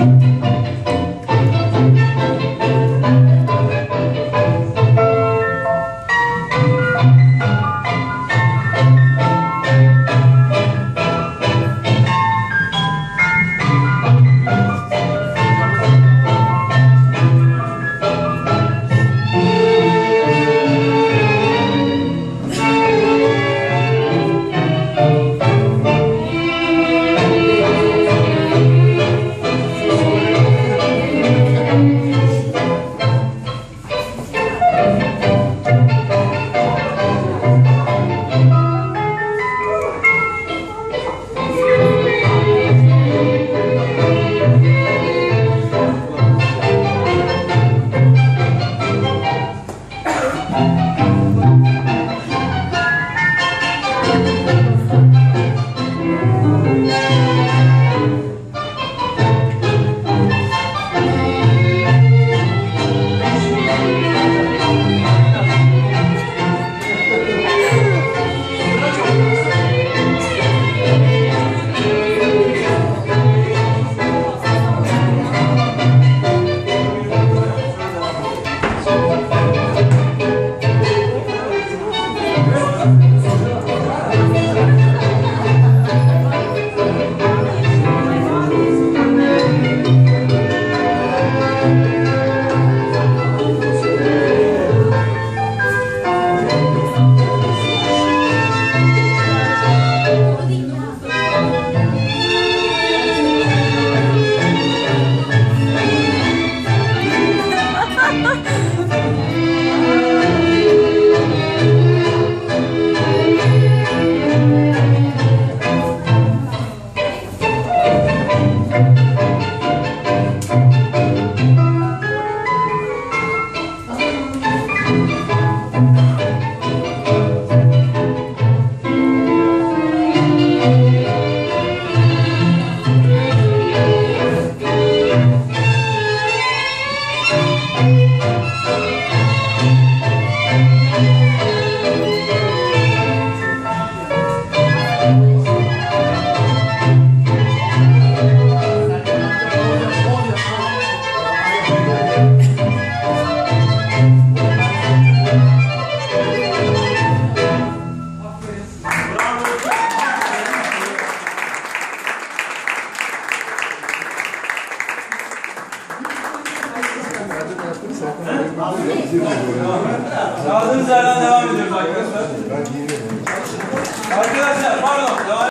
Woo! Kaldığımız yerden devam ediyoruz arkadaşlar. Arkadaşlar pardon. Devam